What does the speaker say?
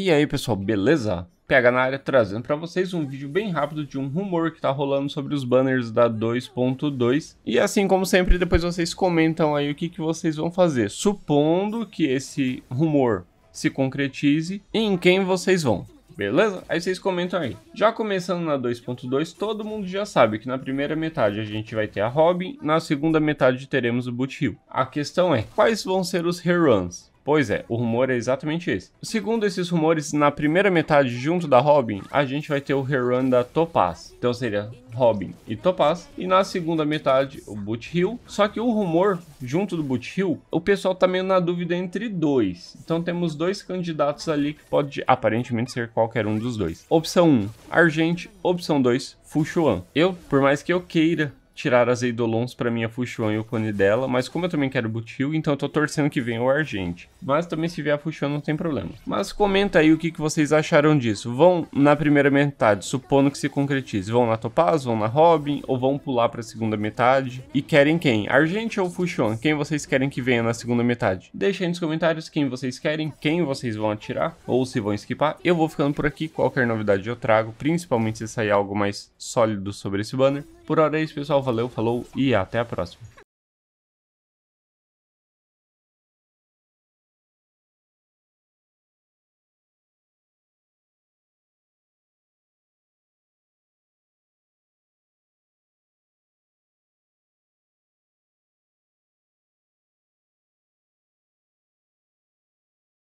E aí pessoal, beleza? PH na área trazendo para vocês um vídeo bem rápido de um rumor que tá rolando sobre os banners da 2.2. E assim como sempre, depois vocês comentam aí o que, que vocês vão fazer. Supondo que esse rumor se concretize, em quem vocês vão. Beleza? Aí vocês comentam aí. Já começando na 2.2, todo mundo já sabe que na primeira metade a gente vai ter a Robin, na segunda metade teremos o Boot Hill. A questão é, quais vão ser os reruns? Pois é, o rumor é exatamente esse. Segundo esses rumores, na primeira metade, junto da Robin, a gente vai ter o rerun da Topaz. Então seria Robin e Topaz. E na segunda metade, o Boot Hill. Só que o rumor, junto do Boot Hill, o pessoal tá meio na dúvida entre dois. Então temos dois candidatos ali que pode aparentemente ser qualquer um dos dois. Opção 1, Argent. Opção 2, Fushuan. Eu, por mais que eu queira tirar as Eidolons para minha Fuxuan e o clone dela, mas como eu também quero Butil, então eu tô torcendo que venha o Argente. Mas também se vier a Fuxuan não tem problema. Mas comenta aí o que, que vocês acharam disso. Vão na primeira metade, supondo que se concretize, vão na Topaz, vão na Robin, ou vão pular para a segunda metade? E querem quem? Argente ou Fuxuan? Quem vocês querem que venha na segunda metade? Deixa aí nos comentários quem vocês querem, quem vocês vão atirar, ou se vão esquipar. Eu vou ficando por aqui, qualquer novidade eu trago, principalmente se sair algo mais sólido sobre esse banner. Por hora é isso, pessoal. Valeu, falou e até a próxima.